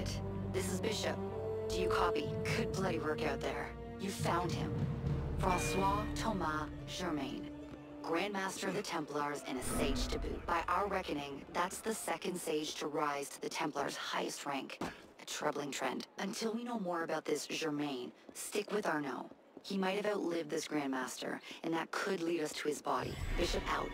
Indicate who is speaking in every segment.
Speaker 1: Initiate, this is Bishop. Do you copy? Good bloody work out there. You found him. Francois Thomas Germain. Grandmaster of the Templars and a sage to boot. By our reckoning, that's the second sage to rise to the Templars' highest rank. A troubling trend. Until we know more about this Germain, stick with Arno. He might have outlived this Grandmaster, and that could lead us to his body. Bishop out.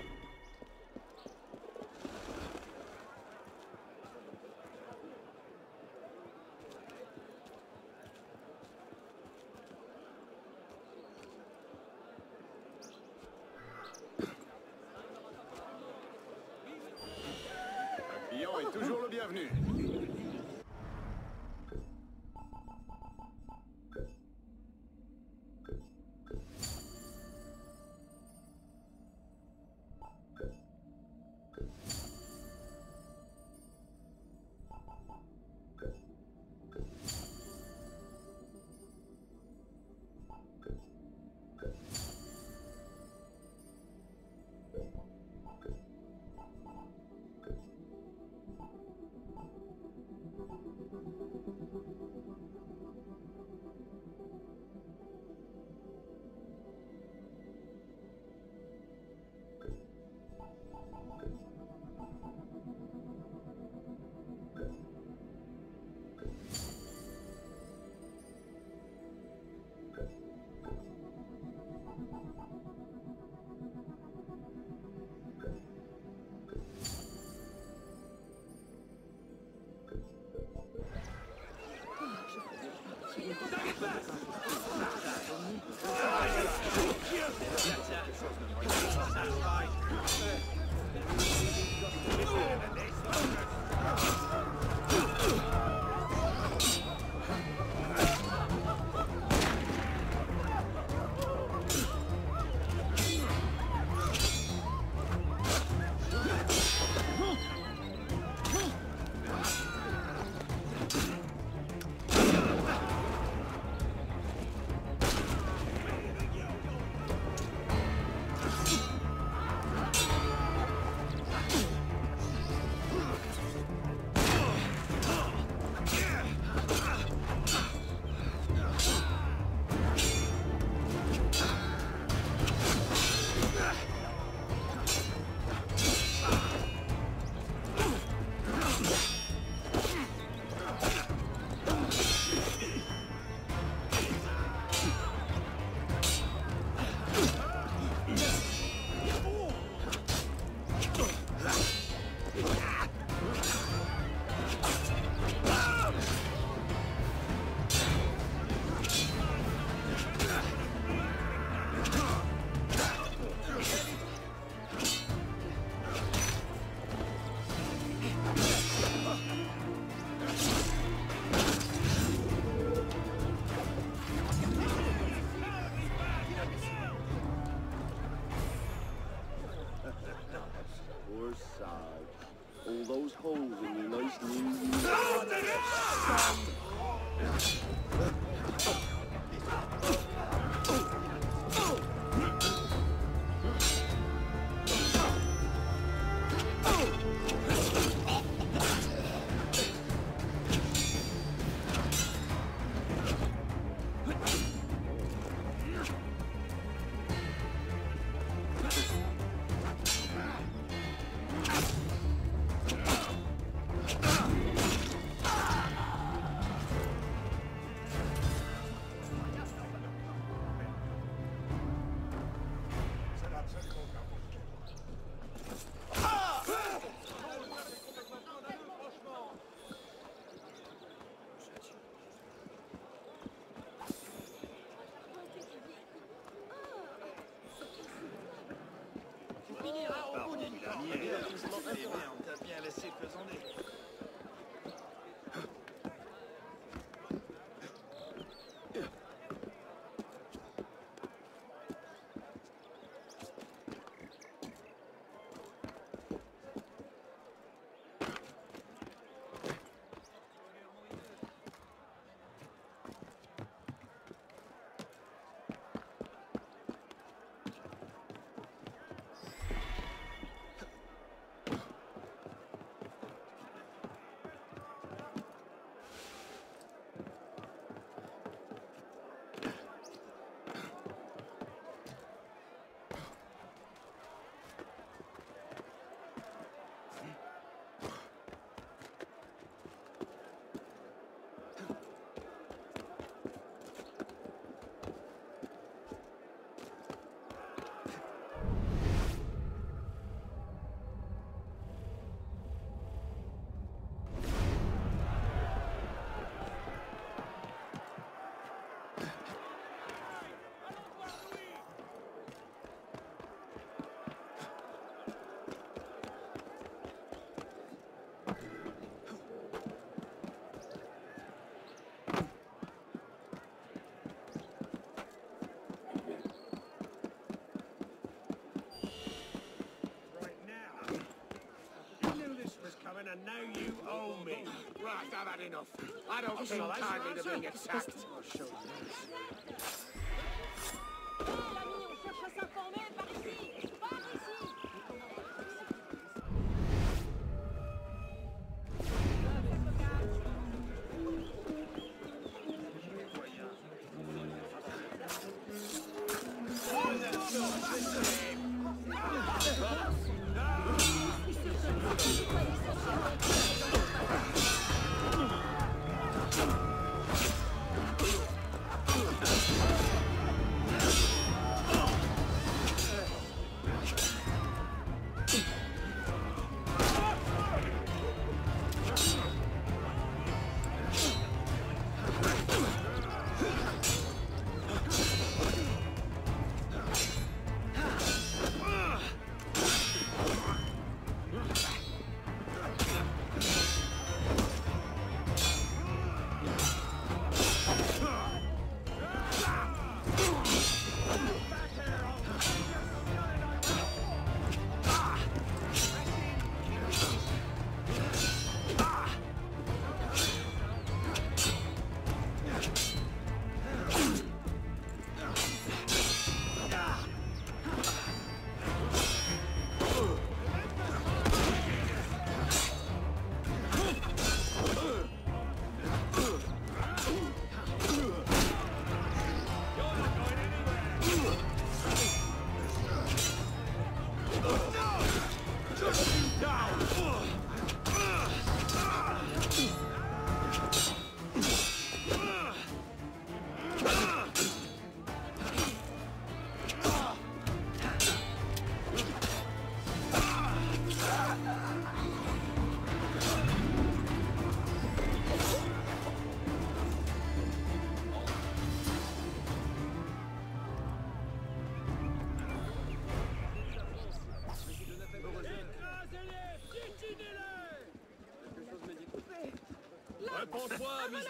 Speaker 2: I've had enough. I don't take kindly to being attacked.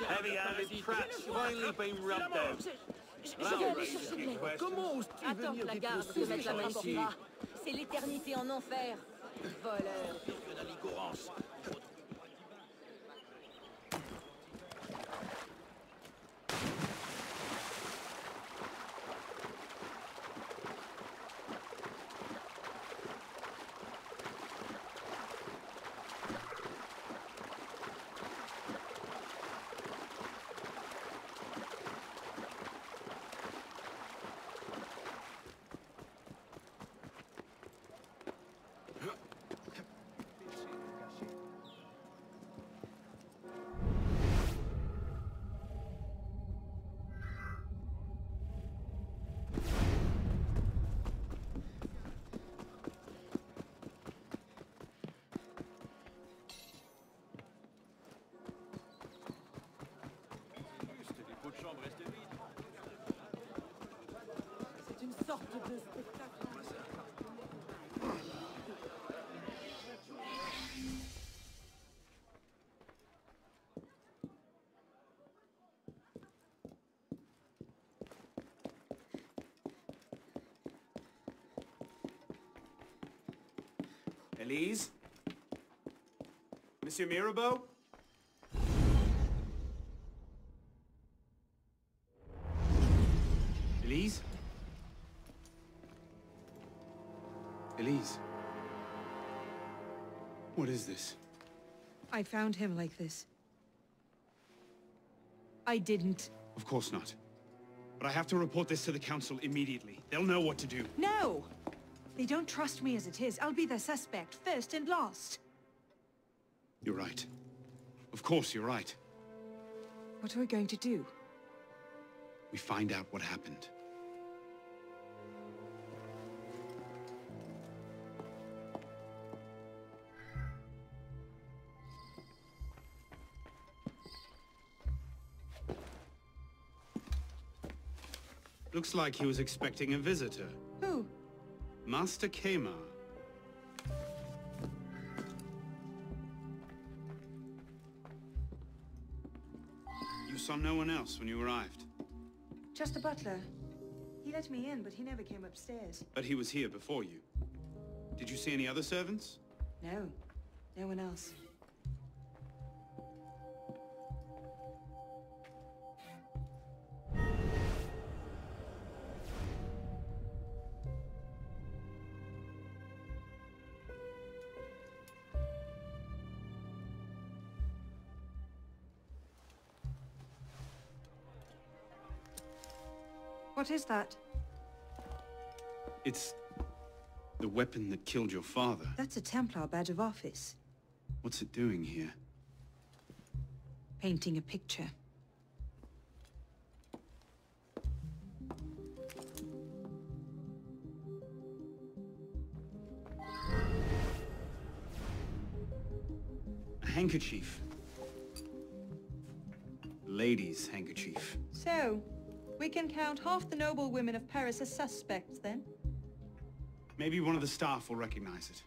Speaker 3: Heavy handed Pratt's finally been rubbed out.
Speaker 4: Je vais aller chercher Glenn.
Speaker 3: Comment
Speaker 4: Attends que la garde te mette la main sur toi. C'est l'éternité en enfer. Voleur.
Speaker 5: Elise? Monsieur Mirabeau? Elise? Elise? What is this?
Speaker 6: I found him like this. I didn't.
Speaker 5: Of course not. But I have to report this to the Council immediately. They'll know what to do.
Speaker 6: No! They don't trust me as it is. I'll be the suspect, first and last.
Speaker 5: You're right. Of course, you're right.
Speaker 6: What are we going to do?
Speaker 5: We find out what happened. Looks like he was expecting a visitor. Master Kemar. You saw no one else when you arrived,
Speaker 6: Just the butler. He let me in, but he never came upstairs.
Speaker 5: but he was here before you. Did you see any other servants?
Speaker 6: No. No one else. What is that?
Speaker 5: It's... the weapon that killed your father.
Speaker 6: That's a Templar badge of office.
Speaker 5: What's it doing here?
Speaker 6: Painting a picture.
Speaker 5: A handkerchief. Lady's handkerchief.
Speaker 6: So, we can count half the noble women of Paris as suspects, then?
Speaker 5: Maybe one of the staff will recognize it.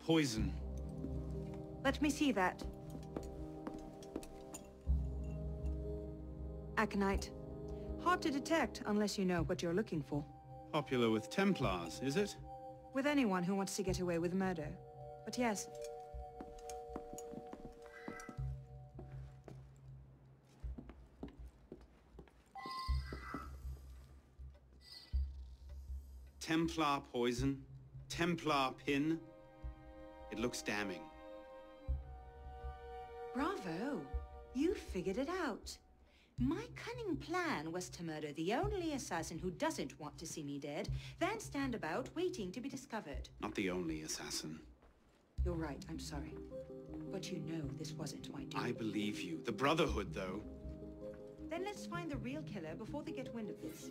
Speaker 5: Poison.
Speaker 6: Let me see that. Aconite. Hard to detect unless you know what you're looking for.
Speaker 5: Popular with Templars, is it?
Speaker 6: With anyone who wants to get away with murder. But yes,
Speaker 5: Templar poison? Templar pin? It looks damning.
Speaker 6: bravo! You figured it out. My cunning plan was to murder the only assassin who doesn't want to see me dead, then stand about waiting to be discovered.
Speaker 5: Not the only assassin.
Speaker 6: You're right, I'm sorry. But you know this wasn't my doing.
Speaker 5: I believe you. The Brotherhood, though.
Speaker 6: Then let's find the real killer before they get wind of this.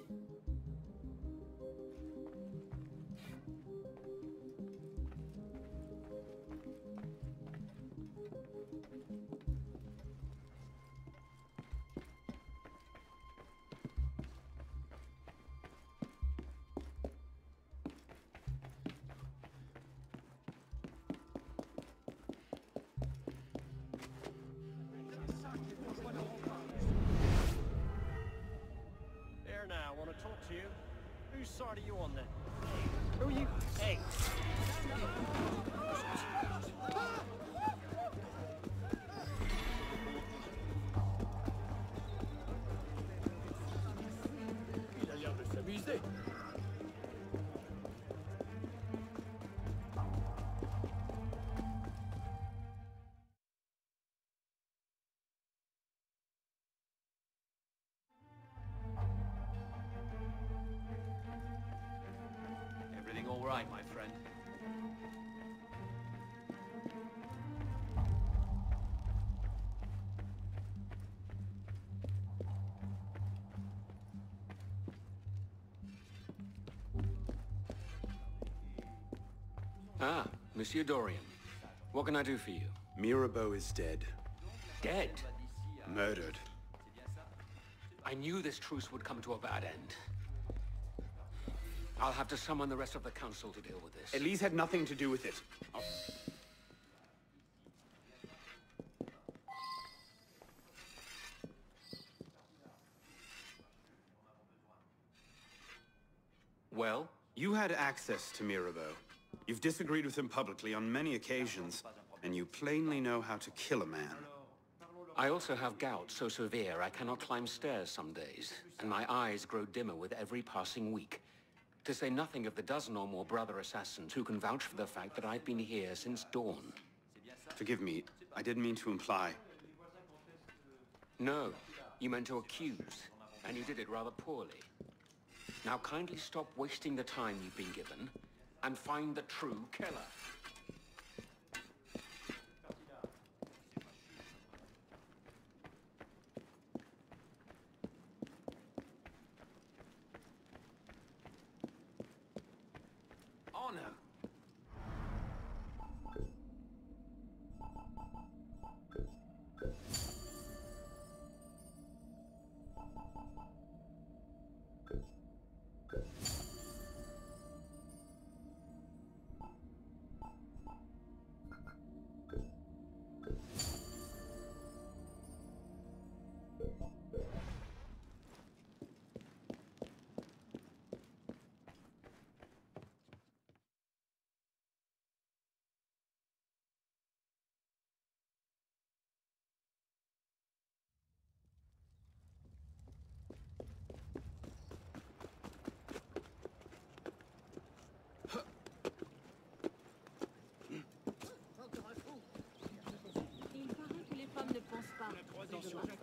Speaker 3: All right, my friend?
Speaker 7: Ah, Monsieur Dorian. What can I do for you?
Speaker 5: Mirabeau is dead.
Speaker 7: Dead?
Speaker 5: Murdered.
Speaker 7: I knew this truce would come to a bad end. I'll have to summon the rest of the council to deal with this.
Speaker 5: Elise had nothing to do with it. Oh.
Speaker 7: Well?
Speaker 5: You had access to Mirabeau. You've disagreed with him publicly on many occasions, and you plainly know how to kill a man.
Speaker 7: I also have gout so severe I cannot climb stairs some days, and my eyes grow dimmer with every passing week. To say nothing of the dozen or more brother assassins who can vouch for the fact that I've been here since dawn.
Speaker 5: Forgive me, I didn't mean to imply.
Speaker 7: No, you meant to accuse, and you did it rather poorly. Now kindly stop wasting the time you've been given, and find the true killer.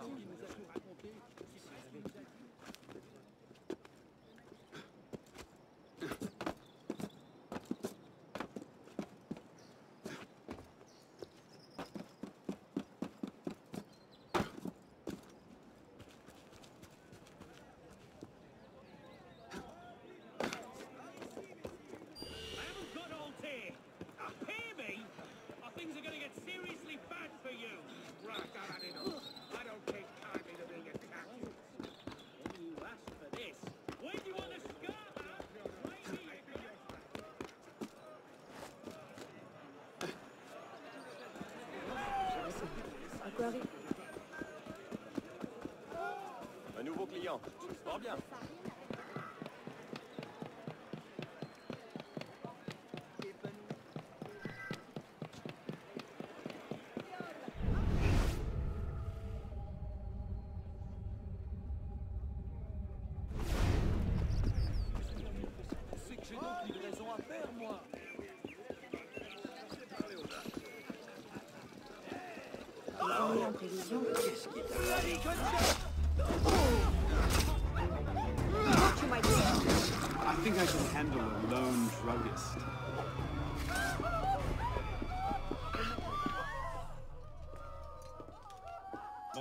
Speaker 8: Thank. bien.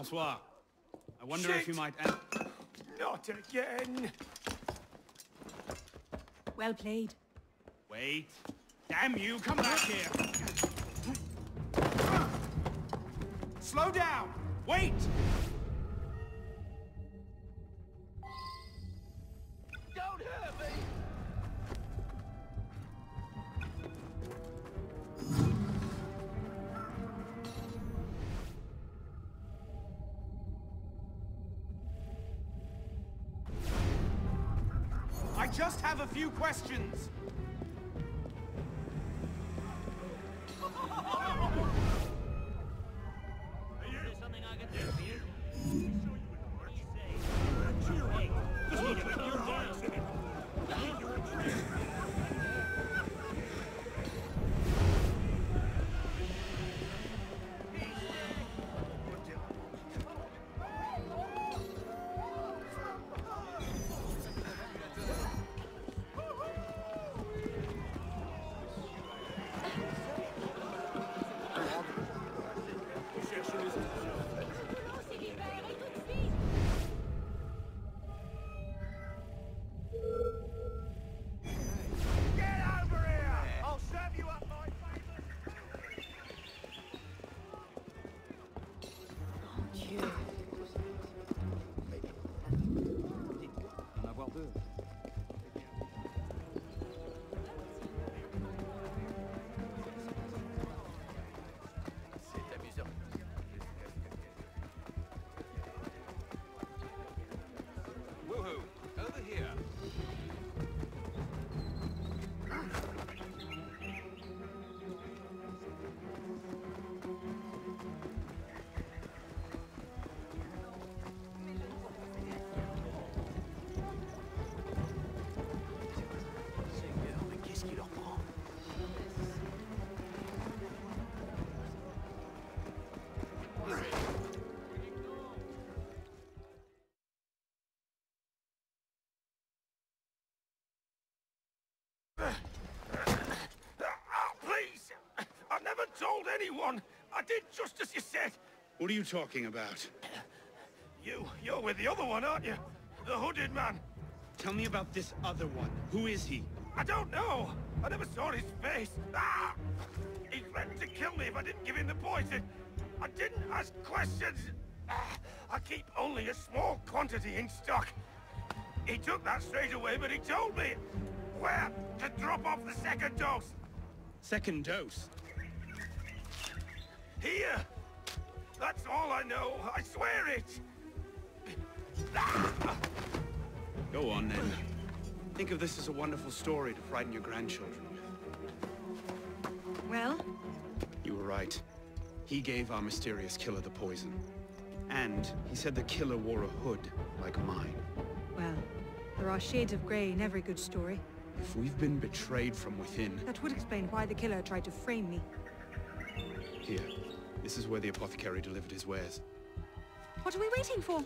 Speaker 5: Bonsoir. I wonder if you might... an-
Speaker 2: Not again!
Speaker 6: Well played.
Speaker 5: Wait. Damn you, come back here! Slow down! Wait! Just have a few questions.
Speaker 2: Told anyone! I did just as you said!
Speaker 5: What are you talking about?
Speaker 2: You, you're with the other one, aren't you? The hooded man.
Speaker 5: Tell me about this other one. Who is he?
Speaker 2: I don't know. I never saw his face. Ah! He threatened to kill me if I didn't give him the poison. I didn't ask questions. Ah, I keep only a small quantity in stock. He took that straight away, but he told me where to drop off the second dose.
Speaker 5: Second dose.
Speaker 2: Here. That's all I know. I swear it.
Speaker 5: Go on, then. Think of this as a wonderful story to frighten your grandchildren with.
Speaker 6: Well,
Speaker 5: You were right. He gave our mysterious killer the poison. And he said the killer wore a hood like mine.
Speaker 6: well, there are shades of grey in every good story.
Speaker 5: If we've been betrayed from within...
Speaker 6: That would explain why the killer tried to frame me.
Speaker 5: Here. This is where the apothecary delivered his wares.
Speaker 6: What are we waiting for?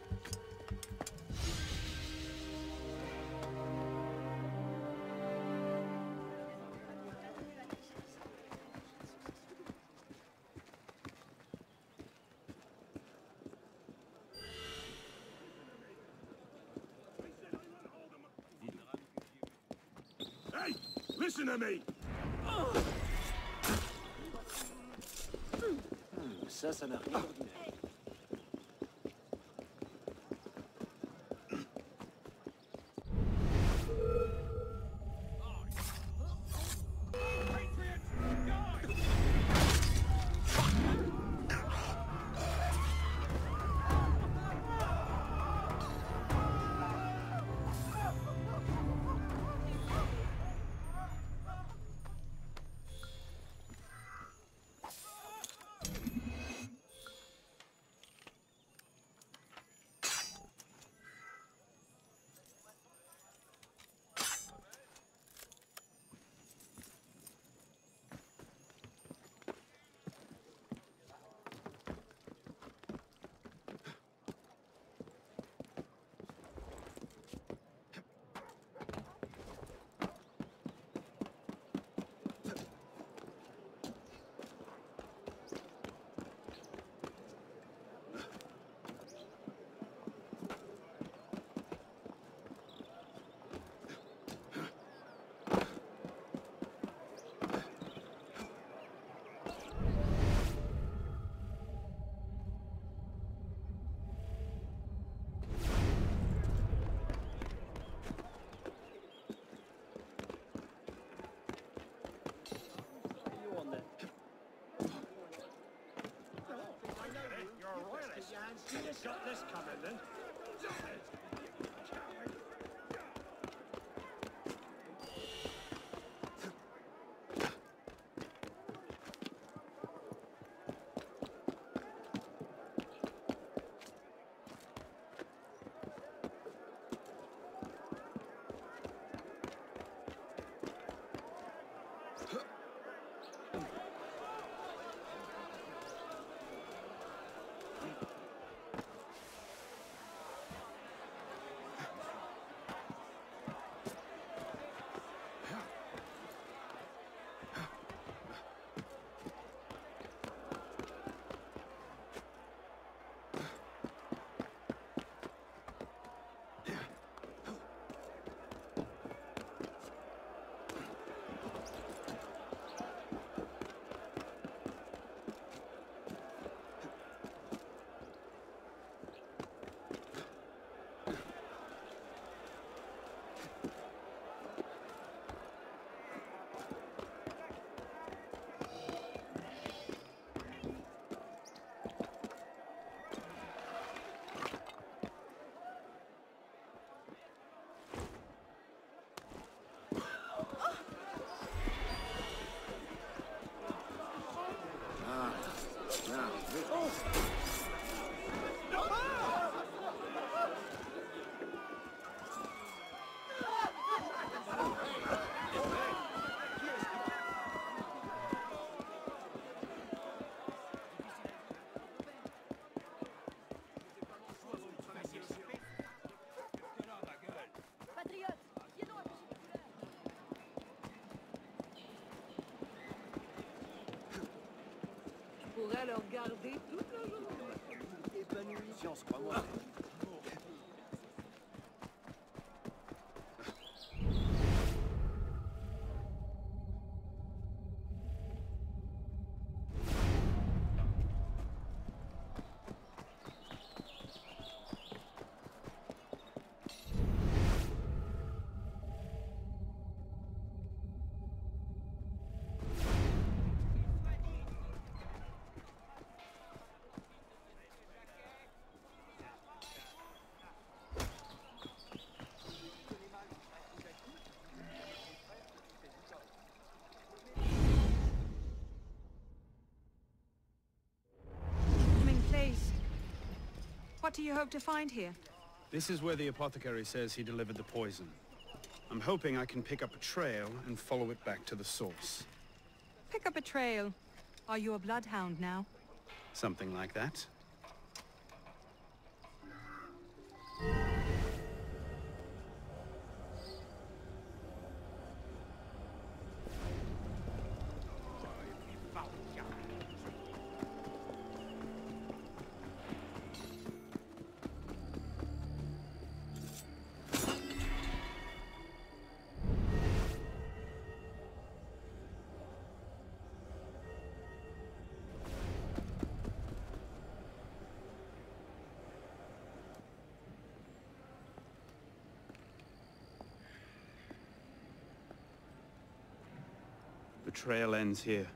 Speaker 3: You got this covered then.
Speaker 9: pourrait leur garder toute la journée. Épanouie.
Speaker 10: Science, crois-moi.
Speaker 6: What do you hope to find here?
Speaker 5: This is where the apothecary says he delivered the poison. I'm hoping I can pick up a trail and follow it back to the source.
Speaker 6: Pick up a trail. Are you a bloodhound now?
Speaker 5: Something like that. Trail ends here.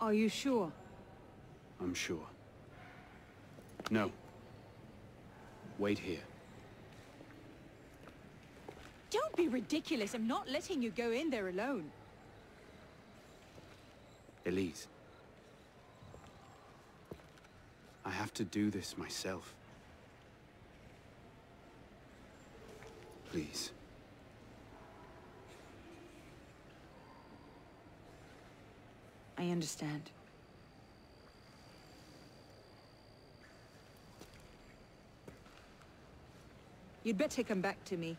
Speaker 6: Are you sure?
Speaker 5: I'm sure. No. Wait here.
Speaker 6: Don't be ridiculous. I'm not letting you go in there alone.
Speaker 5: Elise. I have to do this myself. Please.
Speaker 6: I understand. You'd better come back to me.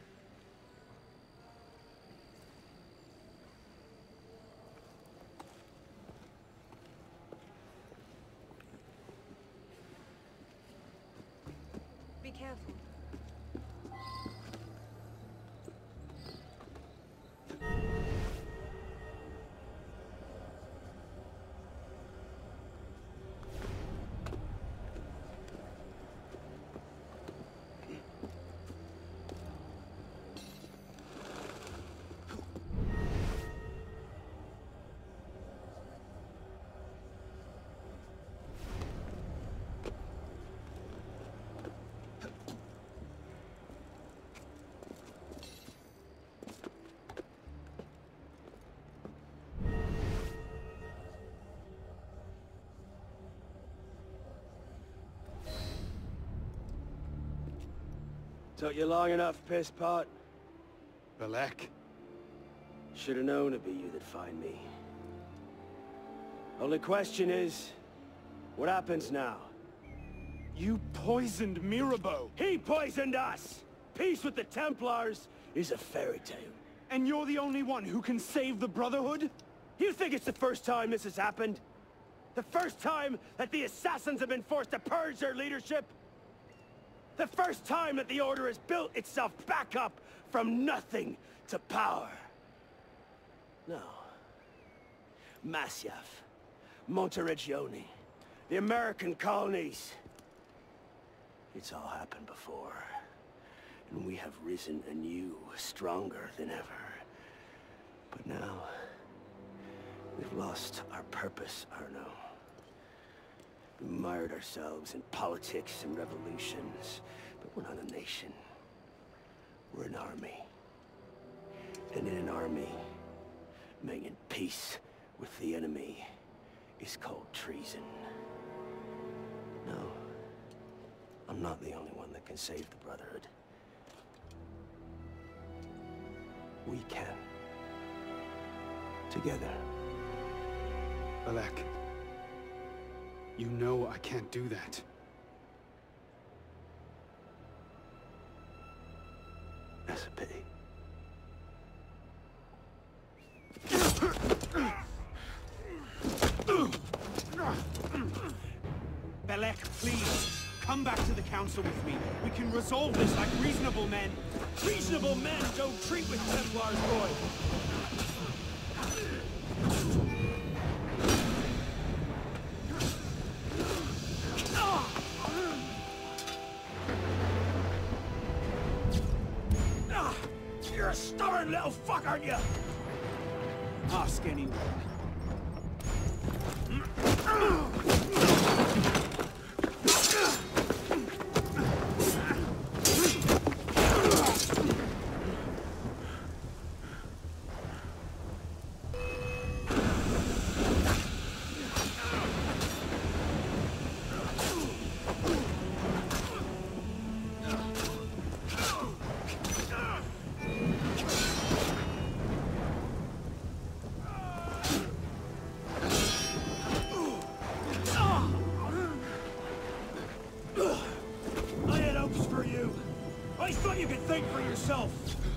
Speaker 10: Took you long enough, piss pot.
Speaker 5: Bellec.
Speaker 10: Should have known it'd be you that'd find me. Only question is, what happens now?
Speaker 5: You poisoned Mirabeau!
Speaker 10: He poisoned us! Peace with the Templars is a fairy tale.
Speaker 5: And you're the only one who can save the Brotherhood?
Speaker 10: You think it's the first time this has happened? The first time that the Assassins have been forced to purge their leadership? The first time that the Order has built itself back up from nothing to power? No. Masyaf, Monteriggioni, the American colonies. It's all happened before. And we have risen anew, stronger than ever. But now, we've lost our purpose, Arno. We mired ourselves in politics and revolutions, but we're not a nation. We're an army. And in an army, making peace with the enemy is called treason. No, I'm not the only one that can save the Brotherhood. We can. Together.
Speaker 5: Bellec. You know I can't do that.
Speaker 10: That's a pity.
Speaker 5: Bellec, please. Come back to the council with me. We can resolve this like reasonable men.
Speaker 10: Reasonable men don't treat with Templars, boy!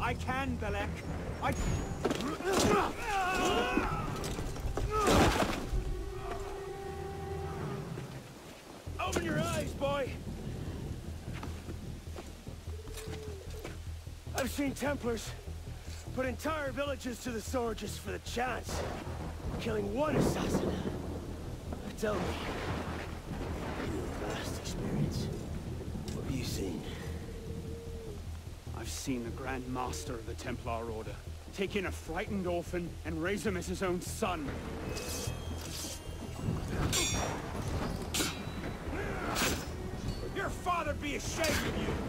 Speaker 10: I
Speaker 5: can, Bellec. I...
Speaker 10: Open your eyes, boy! I've seen Templars put entire villages to the sword just for the chance of killing one assassin. Tell me, you have vast experience. What have you seen?
Speaker 5: I've seen the Grand Master of the Templar Order take in a frightened orphan and raise him as his own son.
Speaker 10: Your father'd be ashamed of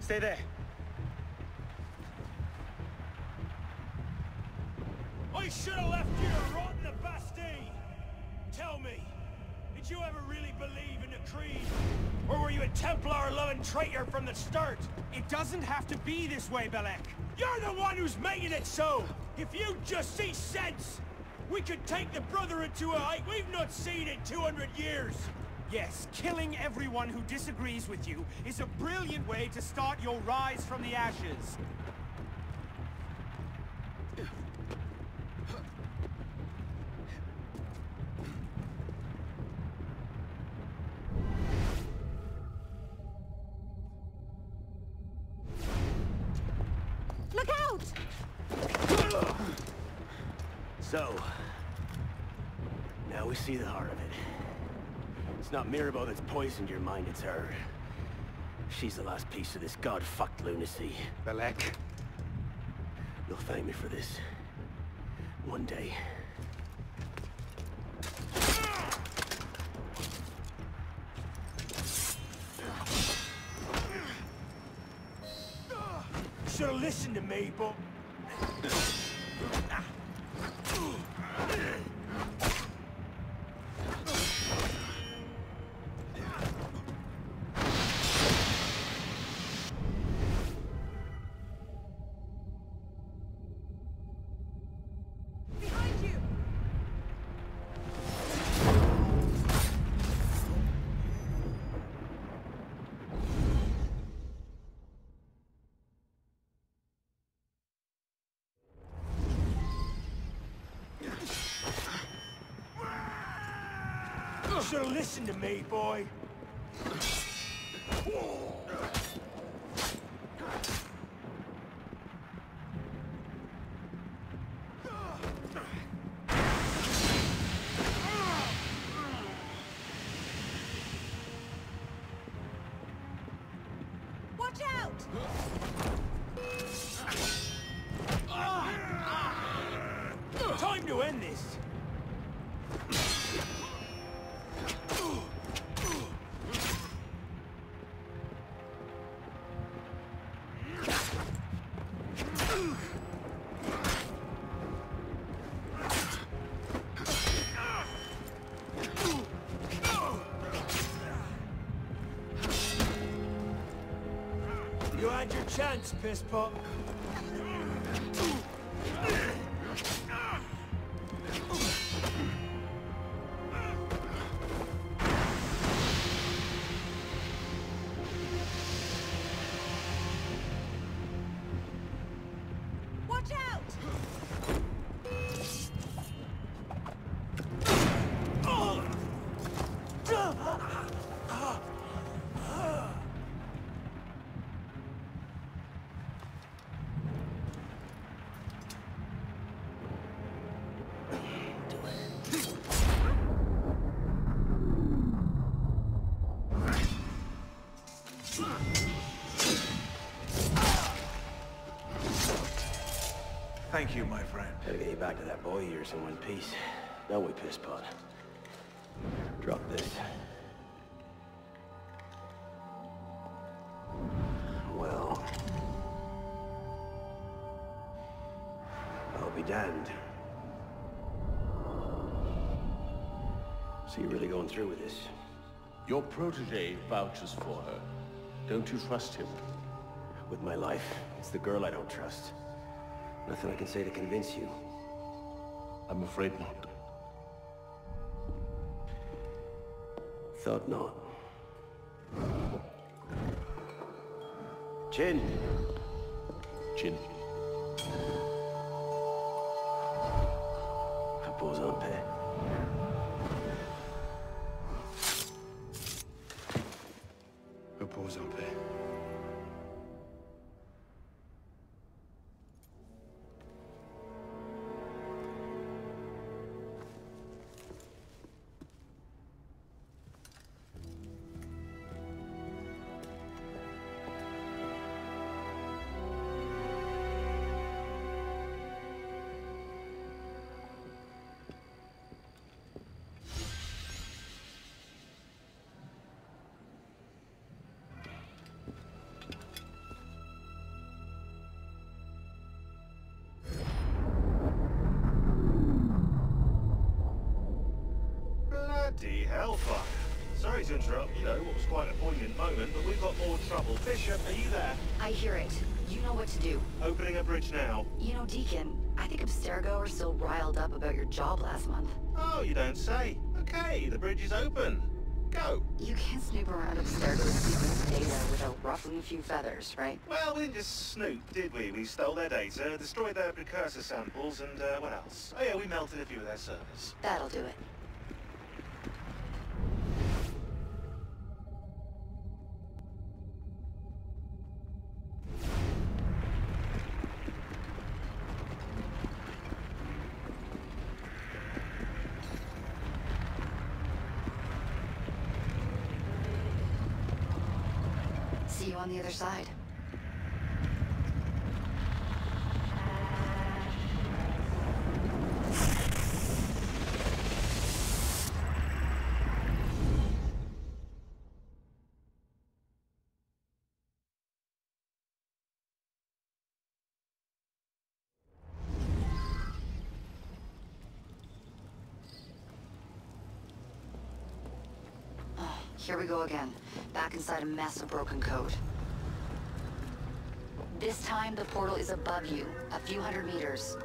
Speaker 5: Stay there.
Speaker 10: I should have left you to rot in the Bastille! Tell me, did you ever really believe in the Creed? Or were you a Templar-loving traitor from the start!
Speaker 5: It doesn't have to be this way, Bellec!
Speaker 10: You're the one who's making it so! If you just see sense, we could take the Brotherhood to a height we've not seen in 200 years!
Speaker 5: Yes, killing everyone who disagrees with you is a brilliant way to start your rise from the ashes.
Speaker 10: It's that's poisoned your mind, it's her. She's the last piece of this god-fucked lunacy.
Speaker 11: Bellec.
Speaker 10: You'll thank me for this. One day. Should've listened to me, but... Should've listened to me, boy. Piss pot.
Speaker 5: Thank you, my friend.
Speaker 10: Gotta get you back to that boy of yours in one piece. Don't we, piss pot? Drop this. Well... I'll be damned. So you're really going through with this?
Speaker 12: Your protege vouches for her. Don't you trust him?
Speaker 10: With my life. It's the girl I don't trust. Nothing I can say to convince you.
Speaker 12: I'm afraid not.
Speaker 10: Thought not. Chin.
Speaker 12: Jin.
Speaker 10: Repose en paix.
Speaker 2: To interrupt, you know, what was quite a poignant moment, but we've got more trouble. Bishop, are you there?
Speaker 1: I hear it. You know what to do.
Speaker 2: Opening a bridge now.
Speaker 1: You know, Deacon, I think Abstergo are still riled up about your job last month.
Speaker 2: Oh, you don't say. Okay, the bridge is open. Go.
Speaker 1: You can't snoop around Abstergo's secret data without ruffling a few feathers, right?
Speaker 2: Well, we didn't just snoop, did we? We stole their data, destroyed their precursor samples, and uh, what else? Oh yeah, we melted a few of their servers.
Speaker 1: That'll do it. You on the other side. Oh, Here we go again. Back inside a mess of broken code. This time, the portal is above you, a few hundred meters.